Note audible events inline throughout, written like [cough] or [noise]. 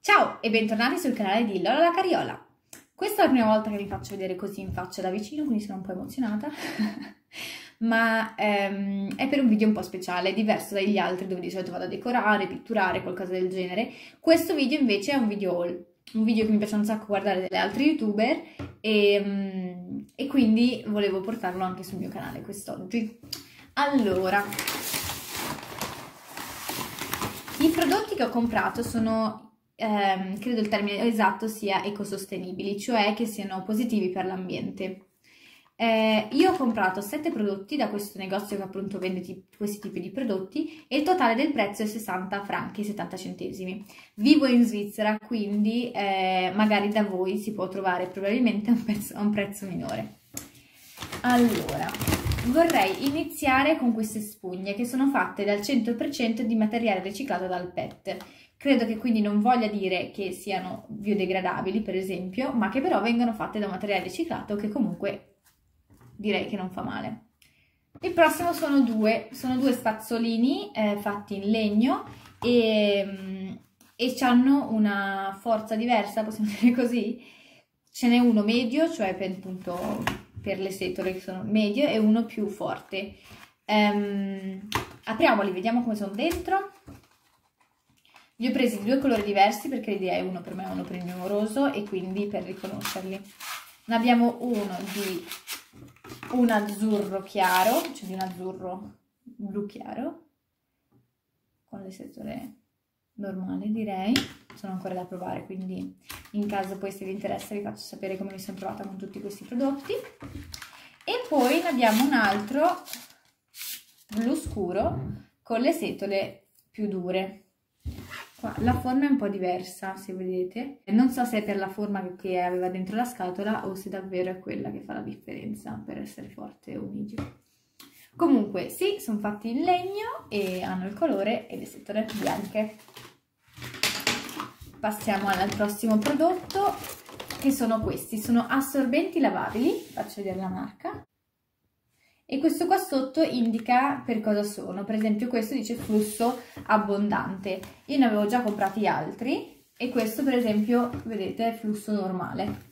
Ciao e bentornati sul canale di Lola la Cariola. Questa è la prima volta che vi faccio vedere così in faccia da vicino, quindi sono un po' emozionata. [laughs] Ma ehm, è per un video un po' speciale, diverso dagli altri dove di solito vado a decorare, pitturare, qualcosa del genere. Questo video invece è un video haul, un video che mi piace un sacco guardare delle altre youtuber e, mm, e quindi volevo portarlo anche sul mio canale quest'oggi. Allora, i prodotti che ho comprato sono, ehm, credo il termine esatto sia ecosostenibili, cioè che siano positivi per l'ambiente. Eh, io ho comprato 7 prodotti da questo negozio che appunto vende questi tipi di prodotti e il totale del prezzo è 60 franchi, 70 centesimi. Vivo in Svizzera, quindi eh, magari da voi si può trovare probabilmente a un, a un prezzo minore. Allora, vorrei iniziare con queste spugne che sono fatte dal 100% di materiale riciclato dal PET. Credo che quindi non voglia dire che siano biodegradabili, per esempio, ma che però vengano fatte da materiale riciclato che comunque direi che non fa male. Il prossimo sono due, sono due spazzolini eh, fatti in legno e, mm, e hanno una forza diversa, possiamo dire così. Ce n'è uno medio, cioè per, appunto per le setole che sono medie e uno più forte. Um, apriamoli, vediamo come sono dentro. Li ho presi due colori diversi perché l'idea è uno per me e uno per il mio moroso e quindi per riconoscerli. Ne abbiamo uno di un azzurro chiaro, cioè di un azzurro blu chiaro, con le setole normali direi sono ancora da provare quindi in caso poi se vi interessa vi faccio sapere come mi sono trovata con tutti questi prodotti. E poi ne abbiamo un altro blu scuro con le setole più dure. Qua, la forma è un po' diversa se vedete. Non so se è per la forma che aveva dentro la scatola o se davvero è quella che fa la differenza per essere forte o unigido comunque sì sono fatti in legno e hanno il colore e le setole bianche passiamo al prossimo prodotto che sono questi, sono assorbenti lavabili, faccio vedere la marca. E questo qua sotto indica per cosa sono, per esempio questo dice flusso abbondante, io ne avevo già comprati altri e questo per esempio vedete è flusso normale.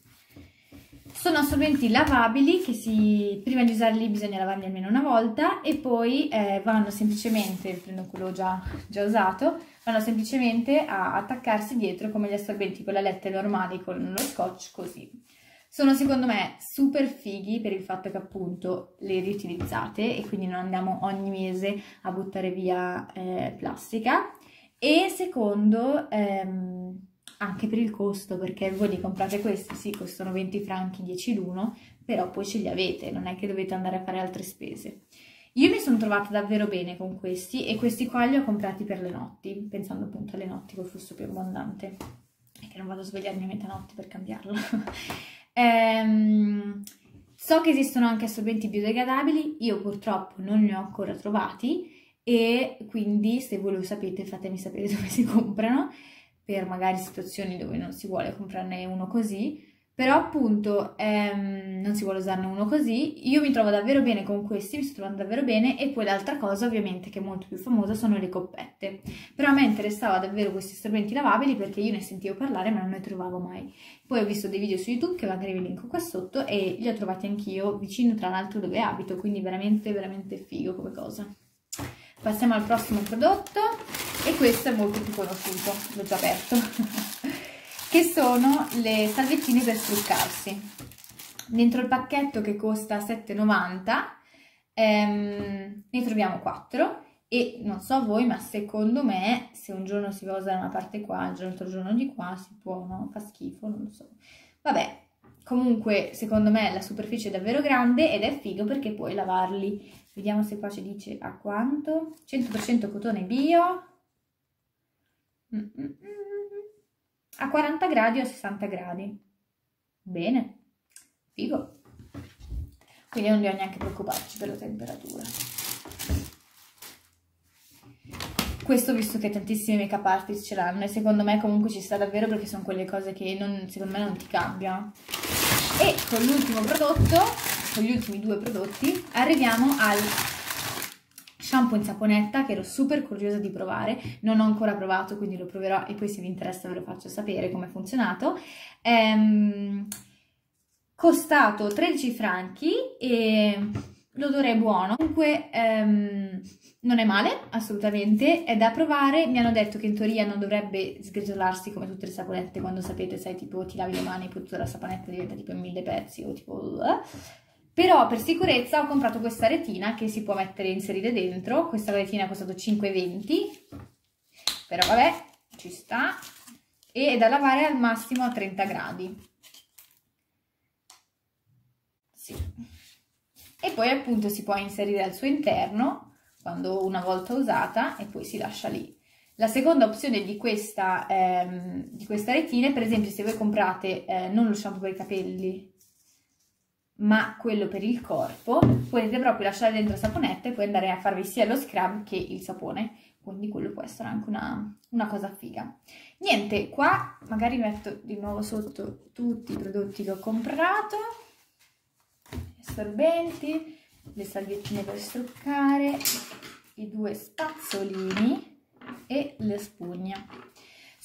Sono assorbenti lavabili che si, prima di usarli bisogna lavarli almeno una volta e poi eh, vanno semplicemente, prendo quello già, già usato, vanno semplicemente a attaccarsi dietro come gli assorbenti con le lette normali con lo scotch così. Sono secondo me super fighi per il fatto che appunto le riutilizzate e quindi non andiamo ogni mese a buttare via eh, plastica e secondo ehm, anche per il costo perché voi li comprate questi, sì costano 20 franchi 10 l'uno però poi ce li avete, non è che dovete andare a fare altre spese. Io mi sono trovata davvero bene con questi e questi qua li ho comprati per le notti, pensando appunto alle notti col flusso più abbondante e che non vado a svegliarmi a metanotte per cambiarlo. [laughs] ehm, so che esistono anche assorbenti biodegradabili, io purtroppo non ne ho ancora trovati e quindi se voi lo sapete fatemi sapere [laughs] dove si comprano per magari situazioni dove non si vuole comprarne uno così però appunto ehm, non si vuole usarne uno così, io mi trovo davvero bene con questi, mi sto trovando davvero bene. E poi l'altra cosa ovviamente che è molto più famosa sono le coppette, però a me interessava davvero questi strumenti lavabili perché io ne sentivo parlare ma non ne trovavo mai, poi ho visto dei video su YouTube che magari vi linko qua sotto e li ho trovati anch'io vicino tra l'altro dove abito, quindi veramente veramente figo come cosa. Passiamo al prossimo prodotto. E questo è molto più conosciuto, l'ho già aperto. [laughs] che sono le salvettine per struccarsi. Dentro il pacchetto che costa 7,90 ehm, ne troviamo 4 e non so voi, ma secondo me se un giorno si va a usare una parte qua, l'altro giorno di qua, si può, no? Fa schifo, non lo so. Vabbè, comunque secondo me la superficie è davvero grande ed è figo perché puoi lavarli. Vediamo se qua ci dice a quanto. 100% cotone bio. Mm -mm -mm a 40 gradi o a 60 gradi. Bene, figo. Quindi non dobbiamo neanche preoccuparci per la temperatura. Questo visto che tantissimi make-up artist ce l'hanno e secondo me comunque ci sta davvero perché sono quelle cose che non, secondo me non ti cambiano. E con l'ultimo prodotto, con gli ultimi due prodotti, arriviamo al shampoo in saponetta che ero super curiosa di provare, non ho ancora provato quindi lo proverò e poi se vi interessa ve lo faccio sapere come è funzionato. Ehm, costato 13 franchi e l'odore è buono, comunque ehm, non è male assolutamente, è da provare, mi hanno detto che in teoria non dovrebbe sgretolarsi come tutte le saponette quando sapete, sai tipo ti lavi le mani e poi tutta la saponetta diventa tipo in mille pezzi o tipo... Uh, però per sicurezza ho comprato questa retina che si può mettere e inserire dentro. Questa retina ha costato 5,20. Però vabbè, ci sta. E è da lavare al massimo a 30 gradi. Sì. E poi appunto si può inserire al suo interno quando una volta usata e poi si lascia lì. La seconda opzione di questa, ehm, di questa retina, per esempio se voi comprate eh, non lo shampoo per i capelli, ma quello per il corpo, potete proprio lasciare dentro la saponetta e poi andare a farvi sia lo scrub che il sapone, quindi quello può essere anche una, una cosa figa. Niente, qua magari metto di nuovo sotto tutti i prodotti che ho comprato, assorbenti, le salviettine per struccare, i due spazzolini e le spugne.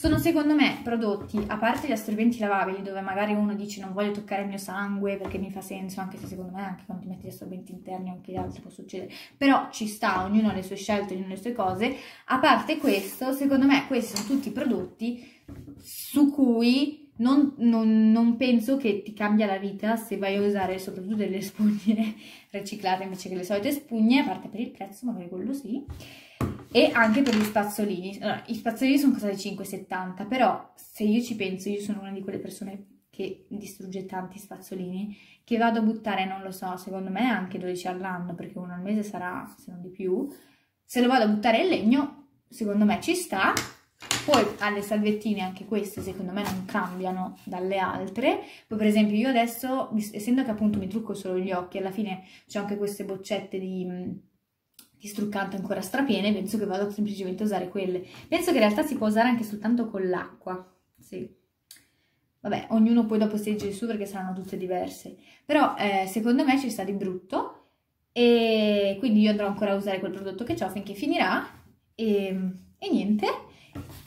Sono secondo me prodotti, a parte gli assorbenti lavabili, dove magari uno dice non voglio toccare il mio sangue perché mi fa senso, anche se secondo me anche quando ti metti gli assorbenti interni anche gli altri può succedere, però ci sta, ognuno ha le sue scelte, ognuno ha le sue cose. A parte questo, secondo me questi sono tutti prodotti su cui non, non, non, penso che ti cambia la vita se vai a usare soprattutto delle spugne [laughs] riciclate invece che le solite spugne, a parte per il prezzo, magari quello sì e anche per gli spazzolini. Allora, I spazzolini sono costati 5,70, però se io ci penso, io sono una di quelle persone che distrugge tanti spazzolini, che vado a buttare, non lo so, secondo me anche 12 all'anno, perché uno al mese sarà, se non di più. Se lo vado a buttare in legno, secondo me ci sta. Poi alle salvettine anche queste secondo me non cambiano dalle altre. Poi per esempio io adesso, essendo che appunto mi trucco solo gli occhi, alla fine ho anche queste boccette di di struccante ancora strapiene, penso che vado semplicemente a usare quelle. Penso che in realtà si può usare anche soltanto con l'acqua, sì. Vabbè, ognuno poi dopo si legge su perché saranno tutte diverse. Però eh, secondo me ci sta di brutto e quindi io andrò ancora a usare quel prodotto che ho finché finirà e, e niente.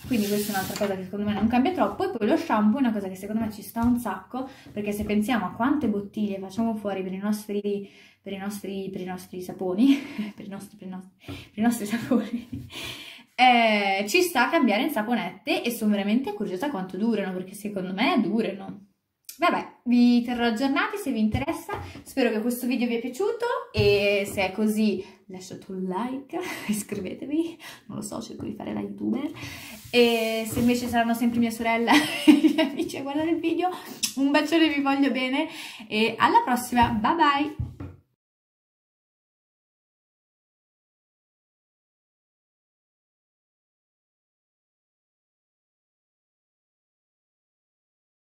Quindi questa è un'altra cosa che secondo me non cambia troppo. E poi lo shampoo è una cosa che secondo me ci sta un sacco, perché se pensiamo a quante bottiglie facciamo fuori per i nostri per i nostri, per i nostri saponi, [laughs] per, i nostri, per, i nostri, per i nostri saponi, [laughs] eh, ci sta a cambiare in saponette e sono veramente curiosa quanto durano, perché secondo me durano. Vabbè, vi terrò aggiornati se vi interessa, spero che questo video vi è piaciuto e se è così lasciate un like, [laughs] iscrivetevi, non lo so, cerco di fare la youtuber. E se invece saranno sempre mia sorella e i miei amici a guardare il video, un bacione vi voglio bene e alla prossima, bye bye!